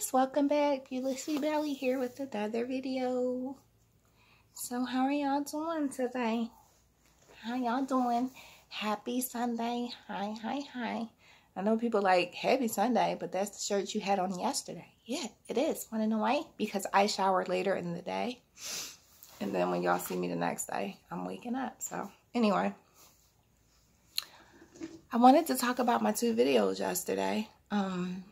guys welcome back. Beautifully Bailey here with another video. So how are y'all doing today? How y'all doing? Happy Sunday. Hi hi hi. I know people like happy Sunday but that's the shirt you had on yesterday. Yeah it is. Want to know why because I showered later in the day. And then when y'all see me the next day I'm waking up. So anyway. I wanted to talk about my two videos yesterday. Um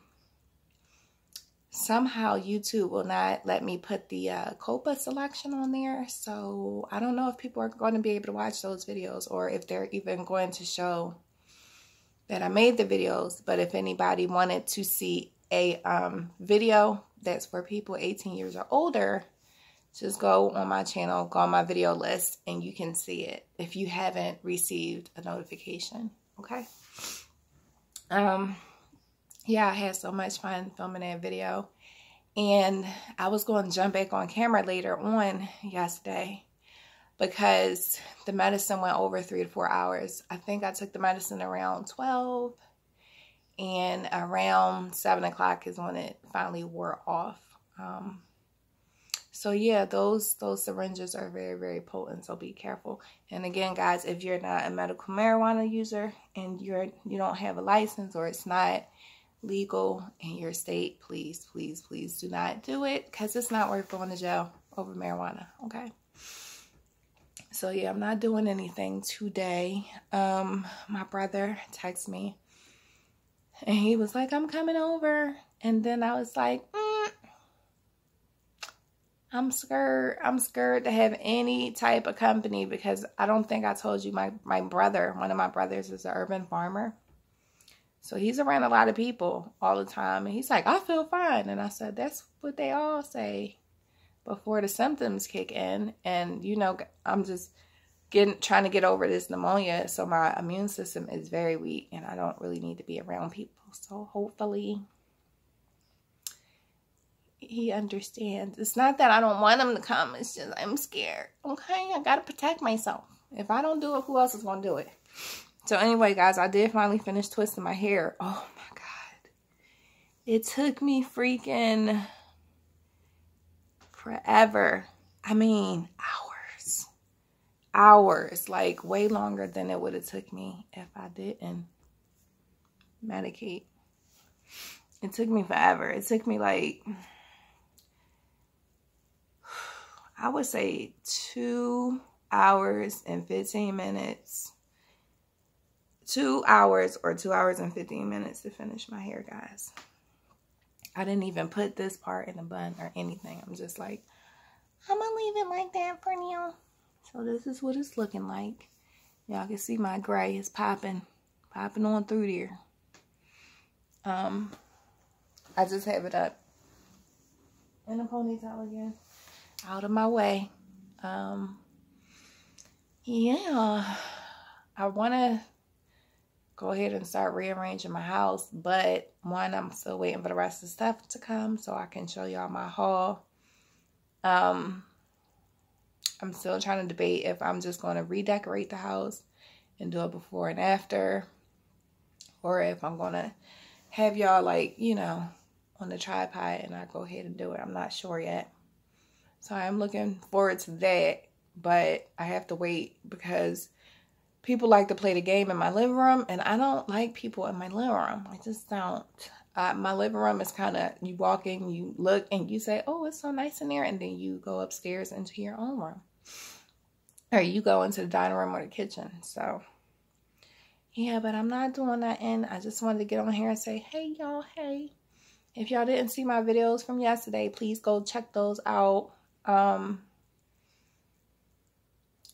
somehow YouTube will not let me put the uh, COPPA selection on there. So I don't know if people are going to be able to watch those videos or if they're even going to show that I made the videos. But if anybody wanted to see a um, video that's for people 18 years or older, just go on my channel, go on my video list, and you can see it if you haven't received a notification. Okay. Um, yeah, I had so much fun filming that video. And I was going to jump back on camera later on yesterday because the medicine went over three to four hours. I think I took the medicine around 12 and around 7 o'clock is when it finally wore off. Um, so yeah, those those syringes are very, very potent, so be careful. And again, guys, if you're not a medical marijuana user and you're you don't have a license or it's not legal in your state, please, please, please do not do it because it's not worth going to jail over marijuana, okay? So yeah, I'm not doing anything today. Um, my brother texted me and he was like, I'm coming over. And then I was like, mm, I'm scared. I'm scared to have any type of company because I don't think I told you my, my brother, one of my brothers is an urban farmer. So he's around a lot of people all the time. And he's like, I feel fine. And I said, that's what they all say before the symptoms kick in. And, you know, I'm just getting trying to get over this pneumonia. So my immune system is very weak and I don't really need to be around people. So hopefully he understands. It's not that I don't want him to come. It's just I'm scared. Okay, I got to protect myself. If I don't do it, who else is going to do it? So anyway, guys, I did finally finish twisting my hair. Oh my God. It took me freaking forever. I mean, hours. Hours. Like way longer than it would have took me if I didn't medicate. It took me forever. It took me like, I would say two hours and 15 minutes two hours or two hours and 15 minutes to finish my hair, guys. I didn't even put this part in a bun or anything. I'm just like, I'm going to leave it like that for now. So this is what it's looking like. Y'all can see my gray is popping, popping on through there. Um, I just have it up in a ponytail again, out of my way. Um, yeah, I want to go ahead and start rearranging my house. But one, I'm still waiting for the rest of the stuff to come so I can show y'all my haul. Um, I'm still trying to debate if I'm just going to redecorate the house and do it before and after. Or if I'm going to have y'all like, you know, on the tripod and I go ahead and do it. I'm not sure yet. So I'm looking forward to that. But I have to wait because people like to play the game in my living room, and I don't like people in my living room. I just don't. Uh, my living room is kind of, you walk in, you look, and you say, oh, it's so nice in there, and then you go upstairs into your own room. Or you go into the dining room or the kitchen. So, yeah, but I'm not doing that, and I just wanted to get on here and say, hey, y'all, hey. If y'all didn't see my videos from yesterday, please go check those out. Um,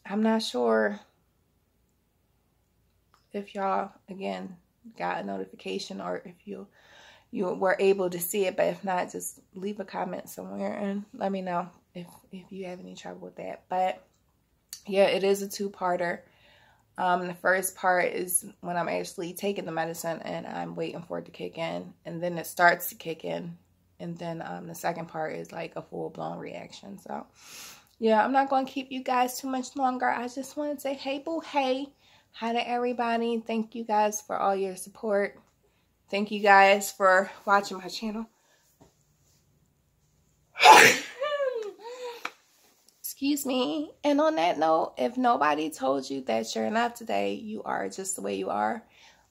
I'm not sure if y'all again got a notification or if you you were able to see it but if not just leave a comment somewhere and let me know if if you have any trouble with that. But yeah it is a two-parter. Um the first part is when i'm actually taking the medicine and i'm waiting for it to kick in and then it starts to kick in and then um the second part is like a full-blown reaction. So yeah i'm not going to keep you guys too much longer. I just want to say hey boo hey Hi to everybody. Thank you guys for all your support. Thank you guys for watching my channel. Excuse me. And on that note, if nobody told you that you're enough today, you are just the way you are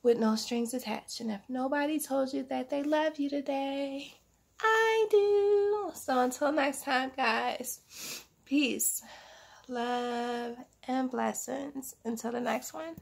with no strings attached. And if nobody told you that they love you today, I do. So until next time, guys, peace, love, and blessings. Until the next one.